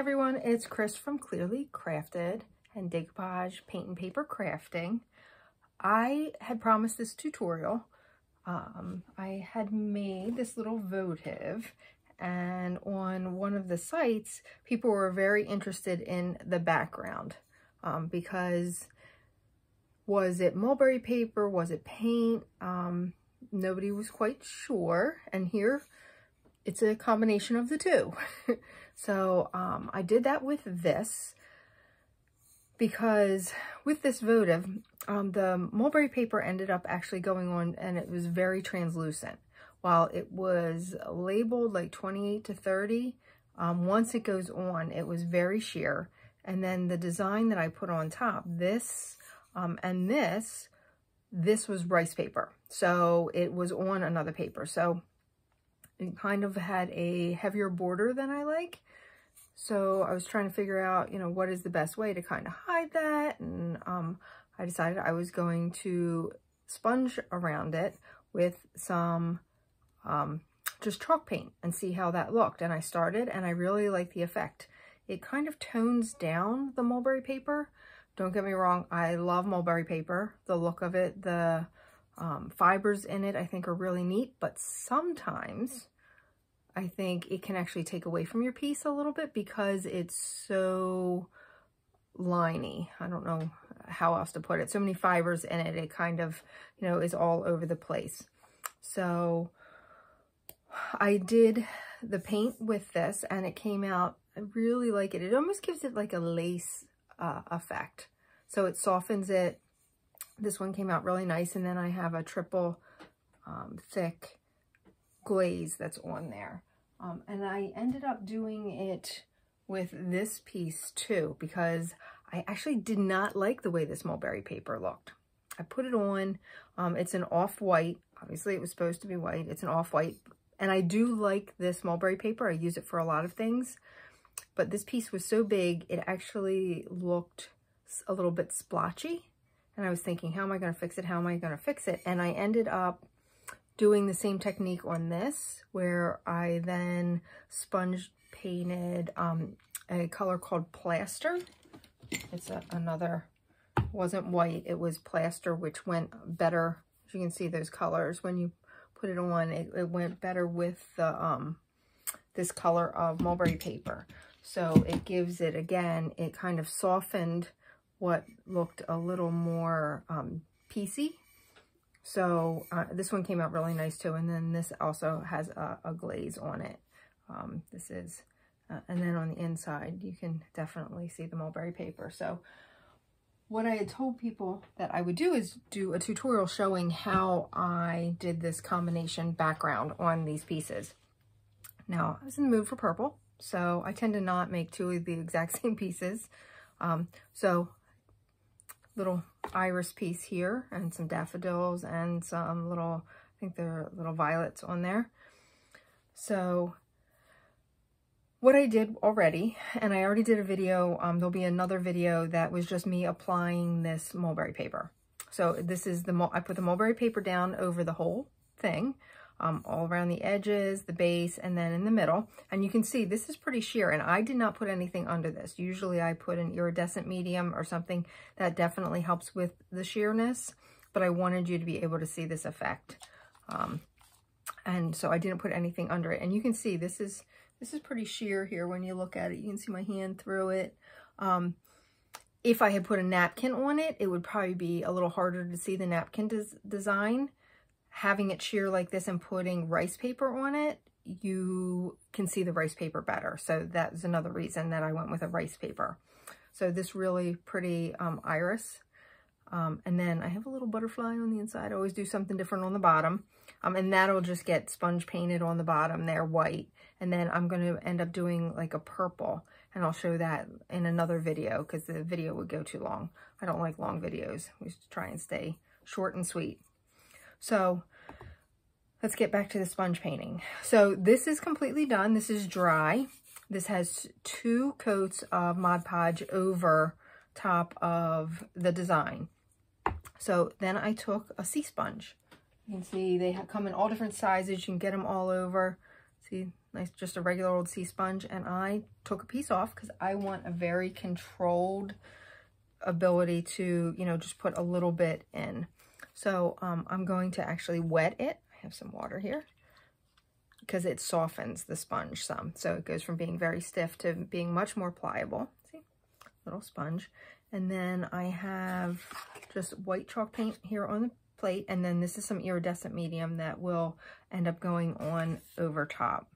everyone, it's Chris from Klearly Krafted and Decoupage Paint and Paper Crafting. I had promised this tutorial. Um, I had made this little votive and on one of the sites, people were very interested in the background um, because was it mulberry paper? Was it paint? Um, nobody was quite sure. And here it's a combination of the two. so um, I did that with this because with this votive, um, the mulberry paper ended up actually going on and it was very translucent. While it was labeled like 28 to 30, um, once it goes on, it was very sheer. And then the design that I put on top, this um, and this, this was rice paper. So it was on another paper. So it kind of had a heavier border than I like. So I was trying to figure out, you know, what is the best way to kind of hide that. And um, I decided I was going to sponge around it with some um, just chalk paint and see how that looked. And I started and I really like the effect. It kind of tones down the mulberry paper. Don't get me wrong, I love mulberry paper. The look of it, the um, fibers in it I think are really neat, but sometimes I think it can actually take away from your piece a little bit because it's so liney. I don't know how else to put it. So many fibers in it, it kind of, you know, is all over the place. So I did the paint with this and it came out, I really like it. It almost gives it like a lace uh, effect. So it softens it. This one came out really nice. And then I have a triple um, thick glaze that's on there. Um, and I ended up doing it with this piece too, because I actually did not like the way this mulberry paper looked. I put it on, um, it's an off-white, obviously it was supposed to be white, it's an off-white, and I do like this mulberry paper, I use it for a lot of things, but this piece was so big, it actually looked a little bit splotchy, and I was thinking, how am I going to fix it, how am I going to fix it, and I ended up doing the same technique on this, where I then sponge painted um, a color called Plaster. It's a, another, wasn't white, it was Plaster, which went better. As you can see those colors, when you put it on, it, it went better with the um, this color of mulberry paper. So it gives it, again, it kind of softened what looked a little more um, so uh, this one came out really nice too. And then this also has a, a glaze on it. Um, this is, uh, and then on the inside, you can definitely see the mulberry paper. So what I had told people that I would do is do a tutorial showing how I did this combination background on these pieces. Now, I was in the mood for purple, so I tend to not make two of the exact same pieces. Um, so little iris piece here and some daffodils and some little, I think they're little violets on there. So what I did already, and I already did a video, um, there'll be another video that was just me applying this mulberry paper. So this is the, I put the mulberry paper down over the whole thing um, all around the edges, the base, and then in the middle. And you can see this is pretty sheer, and I did not put anything under this. Usually I put an iridescent medium or something that definitely helps with the sheerness, but I wanted you to be able to see this effect. Um, and so I didn't put anything under it. And you can see this is this is pretty sheer here when you look at it. You can see my hand through it. Um, if I had put a napkin on it, it would probably be a little harder to see the napkin des design having it sheer like this and putting rice paper on it, you can see the rice paper better. So that's another reason that I went with a rice paper. So this really pretty um, iris. Um, and then I have a little butterfly on the inside. I always do something different on the bottom. Um, and that'll just get sponge painted on the bottom there, white. And then I'm going to end up doing like a purple. And I'll show that in another video because the video would go too long. I don't like long videos. We try and stay short and sweet. So let's get back to the sponge painting. So this is completely done. This is dry. This has two coats of Mod Podge over top of the design. So then I took a sea sponge. You can see they come in all different sizes. You can get them all over. See, nice, just a regular old sea sponge, and I took a piece off because I want a very controlled ability to, you know, just put a little bit in. So um, I'm going to actually wet it. I have some water here because it softens the sponge some. So it goes from being very stiff to being much more pliable. See, little sponge. And then I have just white chalk paint here on the plate. And then this is some iridescent medium that will end up going on over top.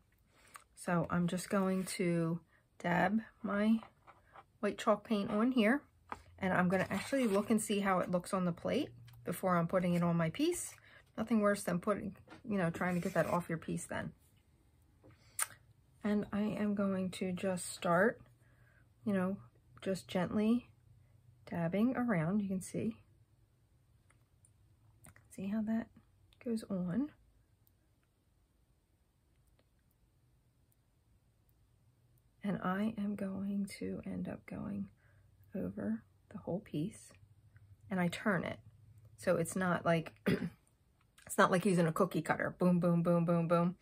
So I'm just going to dab my white chalk paint on here. And I'm going to actually look and see how it looks on the plate before I'm putting it on my piece. Nothing worse than putting, you know, trying to get that off your piece then. And I am going to just start, you know, just gently dabbing around. You can see. See how that goes on. And I am going to end up going over the whole piece and I turn it. So it's not like, it's not like using a cookie cutter. Boom, boom, boom, boom, boom.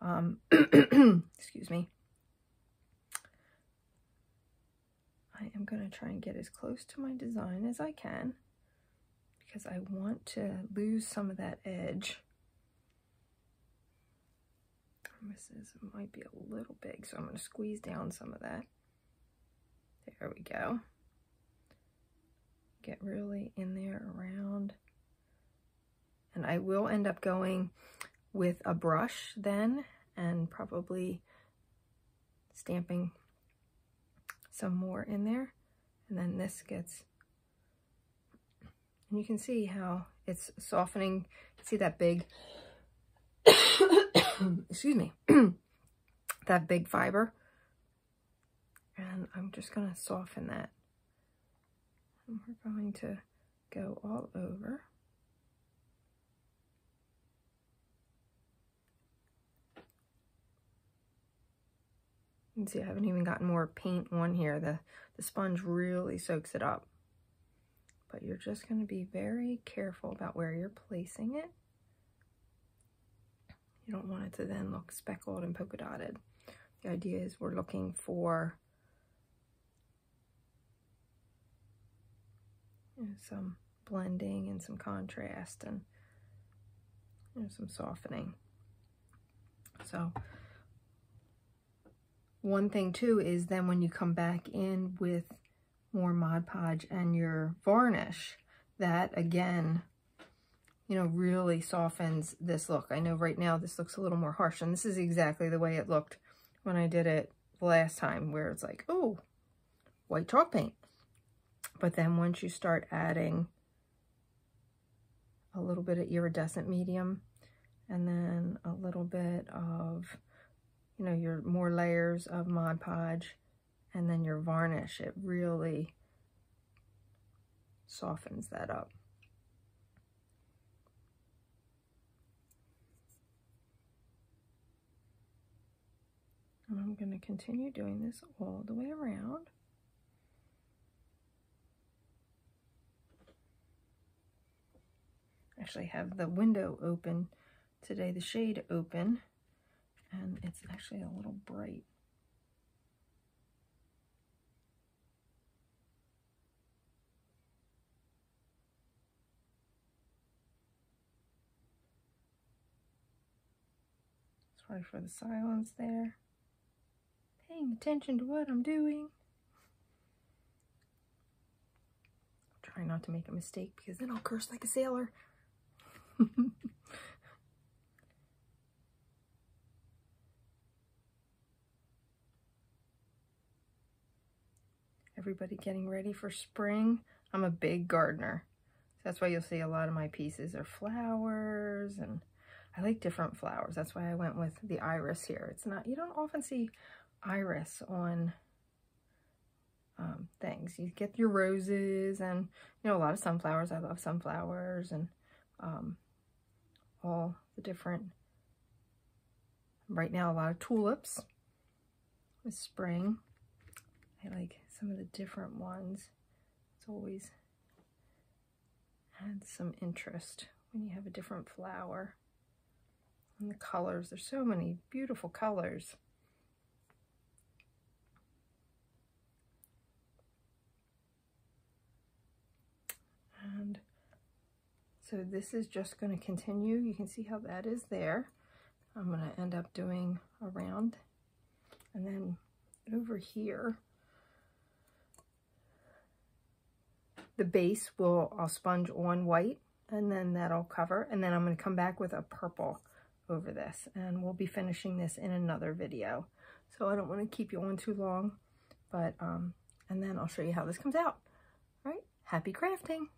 Um, excuse me. I am going to try and get as close to my design as I can because I want to lose some of that edge. This is, might be a little big, so I'm going to squeeze down some of that. There we go get really in there around. And I will end up going with a brush then and probably stamping some more in there. And then this gets, and you can see how it's softening. See that big, excuse me, that big fiber. And I'm just to soften that. And we're going to go all over. You see I haven't even gotten more paint on here. The, the sponge really soaks it up. But you're just going to be very careful about where you're placing it. You don't want it to then look speckled and polka dotted. The idea is we're looking for know, some blending and some contrast and you know, some softening. So one thing too is then when you come back in with more Mod Podge and your varnish, that again, you know, really softens this look. I know right now this looks a little more harsh and this is exactly the way it looked when I did it the last time where it's like, oh, white chalk paint. But then once you start adding a little bit of iridescent medium and then a little bit of, you know, your more layers of Mod Podge and then your varnish, it really softens that up. I'm going to continue doing this all the way around. Actually have the window open today, the shade open, and it's actually a little bright. Sorry for the silence there. Paying attention to what I'm doing. Try not to make a mistake because then I'll curse like a sailor. Everybody getting ready for spring. I'm a big gardener. So that's why you'll see a lot of my pieces are flowers and I like different flowers. That's why I went with the iris here. It's not, you don't often see iris on um, things. You get your roses and, you know, a lot of sunflowers. I love sunflowers and um, all the different, right now a lot of tulips with spring. I like some of the different ones. It's always adds some interest when you have a different flower. And the colors, there's so many beautiful colors. And so this is just going to continue. You can see how that is there. I'm going to end up doing around and then over here the base will I'll sponge on white and then that'll cover. And then I'm going to come back with a purple over this and we'll be finishing this in another video. So I don't want to keep you on too long but um and then I'll show you how this comes out. All right happy crafting